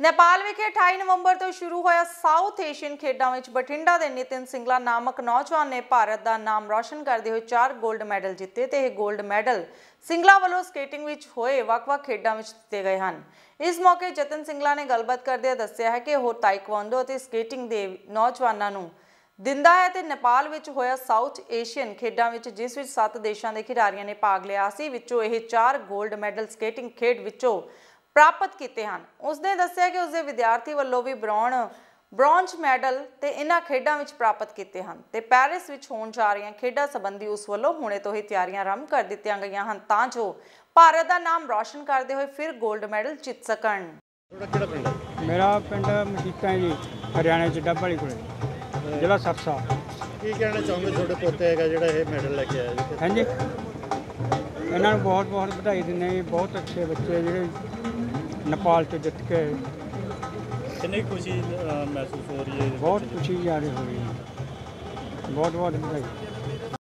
ਨੇਪਾਲ ਵਿਖੇ 28 ਨਵੰਬਰ ਤੋਂ ਸ਼ੁਰੂ ਹੋਇਆ ਸਾਊਥ ਏਸ਼ੀਅਨ ਖੇਡਾਂ ਵਿੱਚ ਬਠਿੰਡਾ ਦੇ ਨਿਤਿਨ ਸਿੰਗਲਾ ਨਾਮਕ ਨੌਜਵਾਨ ਨੇ ਭਾਰਤ ਦਾ ਨਾਮ ਰੌਸ਼ਨ ਕਰਦੇ ਹੋਏ 4 골ਡ ਮੈਡਲ ਜਿੱਤੇ ਤੇ ਇਹ 골ਡ ਮੈਡਲ ਸਿੰਗਲਾ ਵੱਲੋਂ ਸਕੇਟਿੰਗ ਵਿੱਚ ਹੋਏ ਵੱਖ-ਵੱਖ ਖੇਡਾਂ ਵਿੱਚ ਦਿੱਤੇ ਗਏ ਹਨ। ਇਸ ਮੌਕੇ ਜਤਨ ਸਿੰਗਲਾ ਨੇ ਗੱਲਬਾਤ ਕਰਦਿਆਂ ਦੱਸਿਆ ਹੈ ਕਿ ਉਹ ਟਾਈਕਵਾਂਡੋ ਅਤੇ ਸਕੇਟਿੰਗ ਦੇ ਨੌਜਵਾਨਾਂ ਨੂੰ ਦਿੰਦਾ ਹੈ ਤੇ ਨੇਪਾਲ ਵਿੱਚ ਹੋਇਆ ਸਾਊਥ ਏਸ਼ੀਅਨ ਖੇਡਾਂ ਵਿੱਚ ਜਿਸ ਵਿੱਚ ਸੱਤ ਦੇਸ਼ਾਂ ਦੇ ਖਿਡਾਰੀਆਂ ਨੇ ਭਾਗ ਲਿਆ ਸੀ, ਵਿੱਚੋਂ ਇਹ ਚਾਰ 골ਡ ਮੈਡਲ ਸਕੇਟਿੰਗ ਖੇਡ ਵਿੱਚੋਂ ਪ੍ਰਾਪਤ ਕੀਤੇ ਹਨ। ਉਸਨੇ ਦੱਸਿਆ ਕਿ ਉਸਦੇ ਵਿਦਿਆਰਥੀ ਵੱਲੋਂ ਵੀ ਬ੍ਰੌਨ ਬ੍ਰੌਂਜ ਮੈਡਲ ਤੇ ਇਨ੍ਹਾਂ ਖੇਡਾਂ ਵਿੱਚ ਪ੍ਰਾਪਤ ਕੀਤੇ ਹਨ ਤੇ ਪੈਰਿਸ ਵਿੱਚ ਹੋਣ ਜਾ ਰਹੀਆਂ ਖੇਡਾਂ ਸੰਬੰਧੀ ਉਸ ਵੱਲੋਂ ਹੁਣੇ ਤੋਂ ਹੀ ਤਿਆਰੀਆਂ ਆਰੰਭ ਕਰ ਦਿੱਤੀਆਂ ਗਈਆਂ ਹਨ ਤਾਂ ਜੋ ਭਾਰਤ ਦਾ ਨਾਮ ਰੌਸ਼ਨ ਕਰਦੇ ਹੋਏ ਫਿਰ 골ਡ ਮੈਡਲ ਜਿੱਤ ਸਕਣ। ਮੇਰਾ ਪਿੰਡ ਮਸੀਤਾਂ ਜੀ ਹਰਿਆਣਾ ਚ ਡੱਬਲੀ ਕੋਲੇ ਜ਼ਿਲ੍ਹਾ ਸਰਸਾ ਕੀ ਕਹਿਣਾ ਚਾਹੁੰਦੇ ਤੁਹਾਡੇ ਪੋਤੇ ਹੈਗਾ ਜਿਹੜਾ ਇਹ ਮੈਡਲ ਲੈ ਕੇ ਆਇਆ ਜੀ? ਹਾਂਜੀ। ਇਹਨਾਂ ਨੂੰ ਬਹੁਤ ਬਹੁਤ ਵਧਾਈ ਦਿੰਦੇ ਜੀ ਬਹੁਤ ਅੱਛੇ ਬੱਚੇ ਜਿਹੜੇ। ਨੇਪਾਲ ਤੋਂ ਜਿੱਤ ਕੇ। ਕਿੰਨੀ ਖੁਸ਼ੀ ਮਹਿਸੂਸ ਹੋ ਰਹੀ ਹੈ ਬਹੁਤ ਖੁਸ਼ੀ ਜਾ ਰਹੀ ਹੋਈ ਹੈ। ਬਹੁਤ ਬਹੁਤ ਵਧਾਈ।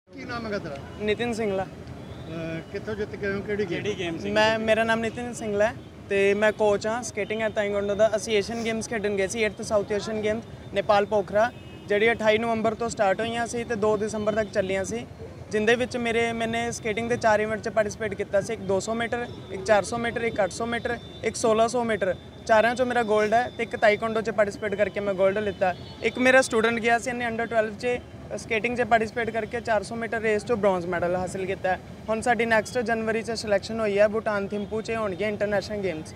ਕੀ ਨਾਮ ਹੈਗਾ ਤੇਰਾ? ਨਿਤਿਨ ਅਹ ਕਿੱਥੋਂ ਜਿੱਤ ਕੇ ਆਏ ਹੋ? ਕਿਹੜੀ ਕਿਹੜੀ ਗੇਮ ਸੀ? ਮੈਂ ਮੇਰਾ ਨਾਮ ਨਿਤਿਨ ਸਿੰਗਲਾ ਹੈ ਤੇ ਮੈਂ ਕੋਚ ਹਾਂ ਸਕੇਟਿੰਗ ਐਟ ਤਾਈਕਵਾਂਡੋ ਦਾ ਅਸੀਂ ਏਸ਼ੀਅਨ ਗੇਮਸ ਖੇਡਣ ਗਏ ਸੀ 8th South Asian games Nepal Pokhara ਜਿਹੜੀ 28 ਨਵੰਬਰ ਤੋਂ ਸਟਾਰਟ ਹੋਈਆਂ ਸੀ ਤੇ 2 ਦਸੰਬਰ ਤੱਕ ਚੱਲੀਆਂ ਸੀ। ਜਿੰਦੇ ਵਿੱਚ ਮੇਰੇ ਮੈਨੇ ਸਕੇਟਿੰਗ ਦੇ ਚਾਰ ਇਵੈਂਟ 'ਚ ਪਾਰਟਿਸਿਪੇਟ ਕੀਤਾ ਸੀ। ਇੱਕ 200 ਮੀਟਰ, ਇੱਕ 400 ਮੀਟਰ, ਇੱਕ 800 ਮੀਟਰ, ਇੱਕ 1600 ਮੀਟਰ। ਚਾਰਾਂ 'ਚੋਂ ਮੇਰਾ 골ਡ ਹੈ ਤੇ ਇੱਕ ਤਾਈਕਵਾਂਡੋ 'ਚ ਪਾਰਟਿਸਿਪੇਟ ਕਰਕੇ ਮੈਂ 골ਡ ਲਿੱਤਾ। ਇੱਕ ਮੇਰਾ ਸਟੂਡੈਂਟ ਗਿਆ ਸੀ ਇਹਨੇ ਅੰਡਰ 12 'ਚ ਸਕੇਟਿੰਗ 'ਚ ਪਾਰਟਿਸਿਪੇਟ ਕਰਕੇ 400 ਮੀਟਰ ਰੇਸ 'ਚੋਂ ਬ੍ਰੌਂਜ਼ ਮੈਡਲ ਹਾਸਿਲ ਕੀਤਾ। ਹੁਣ ਸਾਡੀ ਨੈਕਸਟ ਜਨਵਰੀ 'ਚ ਸਿਲੈਕਸ਼ਨ ਹੋਈ ਹੈ ਭੂਟਾਨ ਥਿੰਪੂ 'ਚ ਹੋਣਗੀਆਂ ਇੰਟਰਨੈਸ਼ਨਲ ਗੇਮਸ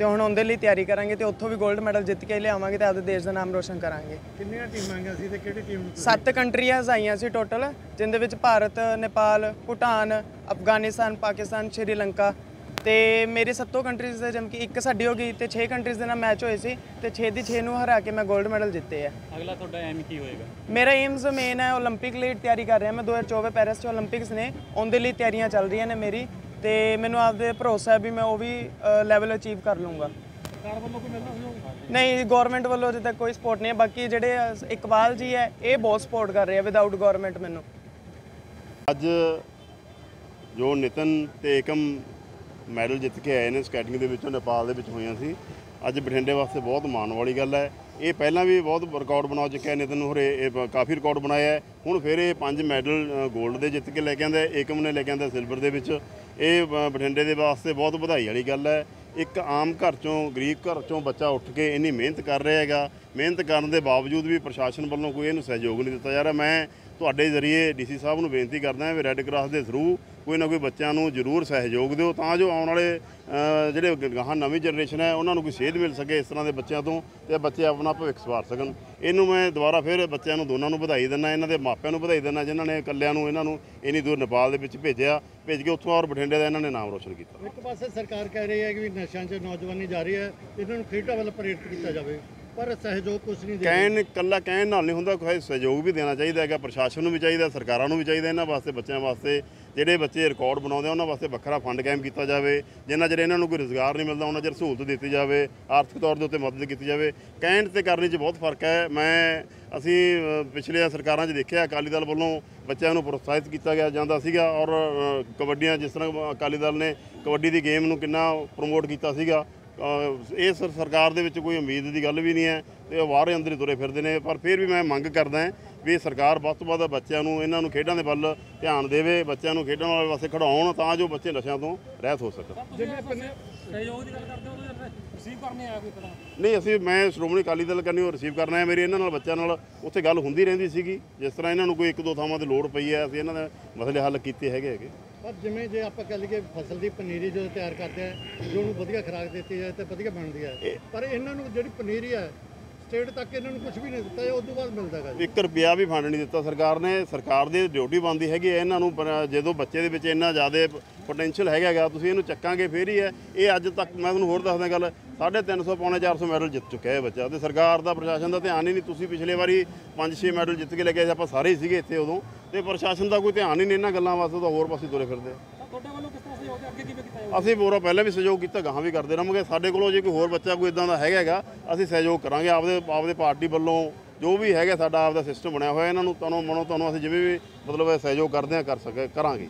ਤੇ ਹੁਣ ਉਹਦੇ ਲਈ ਤਿਆਰੀ ਕਰਾਂਗੇ ਤੇ ਉੱਥੋਂ ਵੀ 골ਡ ਮੈਡਲ ਜਿੱਤ ਕੇ ਲਿਆਵਾਂਗੇ ਤੇ ਆਪਦੇ ਦੇਸ਼ ਦਾ ਨਾਮ ਰੋਸ਼ਨ ਕਰਾਂਗੇ। ਕਿੰਨੀਆਂ ਟੀਮਾਂ ਗਈਆਂ ਸੀ ਤੇ ਕਿਹੜੀ ਟੀਮ ਸੱਤ ਕੰਟਰੀਆਂ ਆਈਆਂ ਸੀ ਟੋਟਲ ਜਿੰਦੇ ਵਿੱਚ ਭਾਰਤ ਨੇਪਾਲ ਭੂਟਾਨ ਅਫਗਾਨਿਸਤਾਨ ਪਾਕਿਸਤਾਨ ਸ਼੍ਰੀਲੰਕਾ ਤੇ ਮੇਰੇ ਸੱਤੋਂ ਕੰਟਰੀਜ਼ ਦੇ ਜਮਕੀ ਇੱਕ ਸਾਡੀ ਹੋ ਗਈ ਤੇ 6 ਕੰਟਰੀਜ਼ ਦੇ ਨਾਲ ਮੈਚ ਹੋਏ ਸੀ ਤੇ 6 ਦੀ 6 ਨੂੰ ਹਰਾ ਕੇ ਮੈਂ 골ਡ ਮੈਡਲ ਜਿੱਤੇ ਆ। ਅਗਲਾ ਤੁਹਾਡਾ ਐਮ ਕੀ ਹੋਏਗਾ? ਮੇਰਾ ਏਮਸ ਮੇਨ ਹੈ 올림픽 ਲਈ ਤਿਆਰੀ ਕਰ ਰਿਹਾ ਮੈਂ। 2024 ਪੈਰਿਸ ਚ 올림픽ਸ ਨੇ ਉਹਦੇ ਲਈ ਤਿਆਰੀਆਂ ਚੱਲ ਰਹੀਆਂ ਨੇ ਮੇਰੀ। ਤੇ ਮੈਨੂੰ ਆਪਦੇ ਭਰੋਸਾ ਹੈ ਵੀ ਮੈਂ ਉਹ ਵੀ ਲੈਵਲ ਅਚੀਵ ਕਰ ਲੂੰਗਾ ਸਰਕਾਰ ਵੱਲੋਂ ਕੋਈ ਮਿਲਦਾ ਨਹੀਂ ਗਵਰਨਮੈਂਟ ਵੱਲੋਂ ਅਜੇ ਤੱਕ ਕੋਈ ਸਪੋਰਟ ਨਹੀਂ ਹੈ। ਬਾਕੀ ਜਿਹੜੇ ਇਕਬਾਲ ਜੀ ਹੈ, ਇਹ ਬਹੁਤ ਸਪੋਰਟ ਕਰ ਰਹੇ ਆ ਵਿਦਆਊਟ ਗਵਰਨਮੈਂਟ ਮੈਨੂੰ। ਅੱਜ ਜੋ ਨਿਤਨ ਤੇ ਏਕਮ ਮੈਡਲ ਜਿੱਤ ਕੇ ਆਏ ਨੇ ਸਕੈਟਿੰਗ ਦੇ ਵਿੱਚੋਂ ਨੇਪਾਲ ਦੇ ਵਿੱਚ ਹੋਈਆਂ ਸੀ, ਅੱਜ ਬਠਿੰਡੇ ਵਾਸਤੇ ਬਹੁਤ ਮਾਣ ਵਾਲੀ ਗੱਲ ਹੈ। ਇਹ ਪਹਿਲਾਂ ਵੀ ਬਹੁਤ ਰਿਕਾਰਡ ਬਣਾ ਚੁੱਕਿਆ ਨਿਤਨ ਹੋਰੇ, ਇਹ ਕਾਫੀ ਰਿਕਾਰਡ ਬਣਾਇਆ ਹੈ। ਹੁਣ ਫਿਰ ਇਹ ਪੰਜ ਮੈਡਲ 골ਡ ਦੇ ਜਿੱਤ ਕੇ ਲੈ ਕੇ ਆਂਦਾ ਏਕਮ ਨੇ ਲੈ ਕੇ ਆਂਦਾ ਸਿਲਵਰ ਦੇ ਵਿੱਚ। ਇਹ ਬਠਿੰਡੇ ਦੇ ਵਾਸਤੇ ਬਹੁਤ ਵਧਾਈ ਵਾਲੀ ਗੱਲ ਹੈ। ਇੱਕ ਆਮ ਘਰ ਚੋਂ, ਗਰੀਬ ਘਰ ਚੋਂ ਬੱਚਾ ਉੱਠ ਕੇ ਇੰਨੀ ਮਿਹਨਤ ਕਰ ਰਿਹਾ ਹੈਗਾ। ਮਿਹਨਤ ਕਰਨ ਦੇ ਬਾਵਜੂਦ ਵੀ ਪ੍ਰਸ਼ਾਸਨ ਵੱਲੋਂ ਕੋਈ ਇਹਨੂੰ ਸਹਿਯੋਗ ਨਹੀਂ ਦਿੱਤਾ ਜਾ ਰਿਹਾ। ਮੈਂ ਤੁਹਾਡੇ ਜ਼ਰੀਏ ਡੀਸੀ ਸਾਹਿਬ ਨੂੰ ਬੇਨਤੀ ਕਰਦਾ ਹਾਂ ਵੀ ਰੈੱਡ ਕਰਾਸ ਦੇ ਥਰੂ ਕੋਈ ਨਾ ਕੋਈ ਬੱਚਿਆਂ ਨੂੰ ਜ਼ਰੂਰ ਸਹਿਯੋਗ ਦਿਓ ਤਾਂ ਜੋ ਆਉਣ ਵਾਲੇ ਜਿਹੜੇ ਗਾਹਾਂ ਨਵੀਂ ਜਨਰੇਸ਼ਨ ਹੈ, ਉਹਨਾਂ ਨੂੰ ਕੋਈ ਸੇਧ ਮਿਲ ਸਕੇ ਇਸ ਤਰ੍ਹਾਂ ਦੇ ਬੱਚਿਆਂ ਤੋਂ ਤੇ ਬੱਚੇ ਆਪਣਾ ਭਵਿੱਖ ਸਵਾਰ ਸਕਣ। ਇਹਨੂੰ ਮੈਂ ਦੁਬਾਰਾ ਫਿਰ ਬੱਚਿਆਂ ਨੂੰ ਦੋਨਾਂ ਨੂੰ ਵਧਾਈ ਦਿੰਦਾ, ਇਹਨਾਂ ਦੇ ਮਾਪਿਆਂ ਨੂੰ ਵਧਾਈ ਦਿੰਦਾ, ਜਿਨ੍ਹਾਂ ਨੇ ਇਕੱਲਿਆਂ ਨੂੰ, ਇਹਨਾਂ ਨੂੰ ਇੰਨੀ ਦੂਰ ਨੇਪਾਲ ਦੇ ਵਿੱਚ ਭੇਜਿਆ, ਭੇਜ ਕੇ ਉੱਥੋਂ ਔਰ ਬਠਿੰਡੇ ਦਾ ਇਹਨਾਂ ਨੇ ਨਾਮ ਰੋਸ਼ਨ ਕੀਤਾ। ਇੱਕ ਪਾਸੇ ਸਰਕਾਰ ਕਹਿ ਰਹੀ ਹੈ ਕਿ ਵੀ ਨਸ਼ਿਆਂ 'ਚ ਨੌਜਵਾਨੀ ਜਾ ਰਹੀ ਹੈ, ਇਹਨਾਂ ਨੂੰ ਖੇਡਾਂ ਵੱਲ ਪ੍ਰੇਰਿਤ ਕੀਤਾ ਜਾਵੇ। ਪਰ ਸਹਿਯੋਗ ਕੁਝ ਨਹੀਂ ਦੇ ਕਹਿਣ ਇਕੱਲਾ ਕਹਿਣ ਨਾਲ ਨਹੀਂ ਹੁੰਦਾ ਕੋਈ ਸਹਿਯੋਗ ਵੀ ਦੇਣਾ ਚਾਹੀਦਾ ਹੈਗਾ ਪ੍ਰਸ਼ਾਸਨ ਨੂੰ ਵੀ ਚਾਹੀਦਾ ਸਰਕਾਰਾਂ ਨੂੰ ਵੀ ਚਾਹੀਦਾ ਇਹਨਾਂ ਵਾਸਤੇ ਬੱਚਿਆਂ ਵਾਸਤੇ। ਜਿਹੜੇ ਬੱਚੇ ਰਿਕਾਰਡ ਬਣਾਉਂਦੇ ਆ ਉਹਨਾਂ ਵਾਸਤੇ ਵੱਖਰਾ ਫੰਡ ਕਾਇਮ ਕੀਤਾ ਜਾਵੇ। ਜਿੰਨਾ ਚਿਰ ਇਹਨਾਂ ਨੂੰ ਕੋਈ ਰੋਜ਼ਗਾਰ ਨਹੀਂ ਮਿਲਦਾ ਉਹਨਾਂ ਚਿਰ ਸਹੂਲਤ ਦਿੱਤੀ ਜਾਵੇ ਆਰਥਿਕ ਤੌਰ ਦੇ ਉੱਤੇ ਮਦਦ ਕੀਤੀ ਜਾਵੇ। ਕਹਿਣ ਤੇ ਕਰਨੇ 'ਚ ਬਹੁਤ ਫ਼ਰਕ ਹੈ। ਮੈਂ ਅਸੀਂ ਅ, ਪਿਛਲੇ ਸਰਕਾਰਾਂ 'ਚ ਦੇਖਿਆ ਅਕਾਲੀ ਦਲ ਵੱਲੋਂ ਬੱਚਿਆਂ ਨੂੰ ਪ੍ਰੋਤਸਾਹਿਤ ਕੀਤਾ ਗਿਆ ਜਾਂਦਾ ਸੀਗਾ ਔਰ ਕਬੱਡੀਆਂ ਜਿਸ ਤਰ੍ਹਾਂ ਅਕਾਲੀ ਦਲ ਨੇ ਕਬੱਡੀ ਦੀ ਗੇਮ ਨੂੰ ਕਿੰਨਾ ਪ੍ਰਮੋਟ ਕੀਤਾ ਸੀਗਾ। ਇਸ ਸਰਕਾਰ ਦੇ ਵਿੱਚ ਕੋਈ ਉਮੀਦ ਦੀ ਗੱਲ ਵੀ ਨਹੀਂ ਹੈ ਤੇ ਉਹ ਬਾਹਰ ਅੰਦਰ ਹੀ ਤੁਰੇ ਫਿਰਦੇ ਨੇ ਪਰ ਫਿਰ ਵੀ ਮੈਂ ਮੰਗ ਕਰਦਾ ਹਾਂ ਵੀ ਸਰਕਾਰ ਵੱਧ ਤੋਂ ਵੱਧ ਬੱਚਿਆਂ ਨੂੰ ਇਹਨਾਂ ਨੂੰ ਖੇਡਾਂ ਦੇ ਵੱਲ ਧਿਆਨ ਦੇਵੇ ਬੱਚਿਆਂ ਨੂੰ ਖੇਡਣ ਵਾਲੇ ਪਾਸੇ ਖੜਾਉਣ ਤਾਂ ਜੋ ਬੱਚੇ ਨਸ਼ਿਆਂ ਤੋਂ ਰਹਿਤ ਹੋ ਸਕਣ। ਨਹੀਂ ਅਸੀਂ ਮੈਂ ਸ਼੍ਰੋਮਣੀ ਅਕਾਲੀ ਦਲ ਕਰਨੀ ਉਹ ਰਿਸੀਵ ਕਰਨਾ ਹੈ ਮੇਰੀ ਇਹਨਾਂ ਨਾਲ ਬੱਚਿਆਂ ਨਾਲ ਉੱਥੇ ਗੱਲ ਹੁੰਦੀ ਰਹਿੰਦੀ ਸੀਗੀ ਜਿਸ ਤਰ੍ਹਾਂ ਇਹਨਾਂ ਨੂੰ ਕੋਈ ਇੱਕ ਦੋ ਥਾਵਾਂ ਤੇ ਲੋੜ ਪਈ ਹੈ ਅਸੀਂ ਇਹਨਾਂ ਦੇ ਮਸਲੇ ਹੱਲ ਕੀਤੇ ਹੈਗੇ ਹੈਗੇ। ਪਰ ਜਿਵੇਂ ਜੇ ਆਪਾਂ ਕਹਿ ਲਈਏ ਫਸਲ ਦੀ ਪਨੀਰੀ ਜਦੋਂ ਤਿਆਰ ਕਰਦੇ ਆ ਜੋ ਉਹਨੂੰ ਵਧੀਆ ਖੁਰਾਕ ਦਿੱਤੀ ਜਾਏ ਤੇ ਵਧੀਆ ਬਣਦੀ ਹੈ ਪਰ ਇਹਨਾਂ ਨੂੰ ਜਿਹੜੀ ਪਨੀਰੀ ਹੈ ਸਟੇਟ ਤੱਕ ਇਹਨਾਂ ਨੂੰ ਕੁਝ ਵੀ ਨਹੀਂ ਦਿੱਤਾ ਇਹ ਉਸ ਤੋਂ ਬਾਅਦ ਮਿਲਦਾ ਹੈਗਾ ਜੀ। 1 ਰੁਪਿਆ ਵੀ ਫੰਡ ਨਹੀਂ ਦਿੱਤਾ ਸਰਕਾਰ ਨੇ। ਸਰਕਾਰ ਦੀ ਡਿਊਟੀ ਬਣਦੀ ਹੈਗੀ ਇਹਨਾਂ ਨੂੰ ਜਦੋਂ ਬੱਚੇ ਦੇ ਵਿੱਚ ਇੰਨਾ ਜ਼ਿਆਦਾ ਪੋਟੈਂਸ਼ੀਅਲ ਹੈਗਾ ਹੈਗਾ ਤੁਸੀਂ ਇਹਨੂੰ ਚੱਕਾਂਗੇ ਫੇਰ ਹੀ ਹੈ ਇਹ ਅੱਜ ਤੱਕ ਮੈਂ ਤੁਹਾਨੂੰ ਹੋਰ ਦੱਸਦਾ ਗੱਲ 350 ਪੌਣੇ 400 ਮੈਡਲ ਜਿੱਤ ਚੁੱਕਿਆ ਹੈ ਬੱਚਾ। ਤੇ ਸਰਕਾਰ ਦਾ ਪ੍ਰਸ਼ਾਸਨ ਦਾ ਧਿਆਨ ਹੀ ਨਹੀਂ ਤੁਸੀਂ ਪਿਛਲੇ ਵਾਰੀ 5-6 ਮੈਡਲ ਜਿੱਤ ਕੇ ਲੈ ਕੇ ਆਏ ਸੀ, ਆਪਾਂ ਸਾਰੇ ਹੀ ਸੀਗੇ ਇੱਥੇ ਉਦੋਂ। ਤੇ ਪ੍ਰਸ਼ਾਸਨ ਦਾ ਕੋਈ ਧਿਆਨ ਹੀ ਨਹੀਂ ਇਹਨਾਂ ਗੱਲਾਂ ਵਾਸਤੇ ਤਾਂ ਹੋਰ ਪਾਸੇ ਤੁਰੇ ਫਿਰਦੇ ਆ। ਅਸੀਂ ਪੂਰਾ ਪਹਿਲਾਂ ਵੀ ਸਹਿਯੋਗ ਕੀਤਾ ਗਾਹਾਂ ਵੀ ਕਰਦੇ ਰਹਾਂਗੇ। ਸਾਡੇ ਕੋਲੋਂ ਜੇ ਕੋਈ ਹੋਰ ਬੱਚਾ ਕੋਈ ਇਦਾਂ ਦਾ ਹੈਗਾ ਹੈਗਾ ਅਸੀਂ ਸਹਿਯੋਗ ਕਰਾਂਗੇ। ਆਪਦੇ ਆਪਦੇ ਪਾਰਟੀ ਵੱਲੋਂ ਜੋ ਵੀ ਹੈਗਾ ਸਾਡਾ ਆਪਦਾ ਸਿਸਟਮ ਬਣਿਆ ਹੋਇਆ ਇਹਨਾਂ ਨੂੰ ਤੁਹਾਨੂੰ ਮਨੋਂ ਤੁਹਾਨੂੰ ਅਸੀਂ ਜਿਵੇਂ ਵੀ ਮਤਲਬ ਸਹਿਯੋਗ ਕਰਦੇ ਹਾਂ ਕਰ ਸਕੇ ਕਰਾਂਗੇ।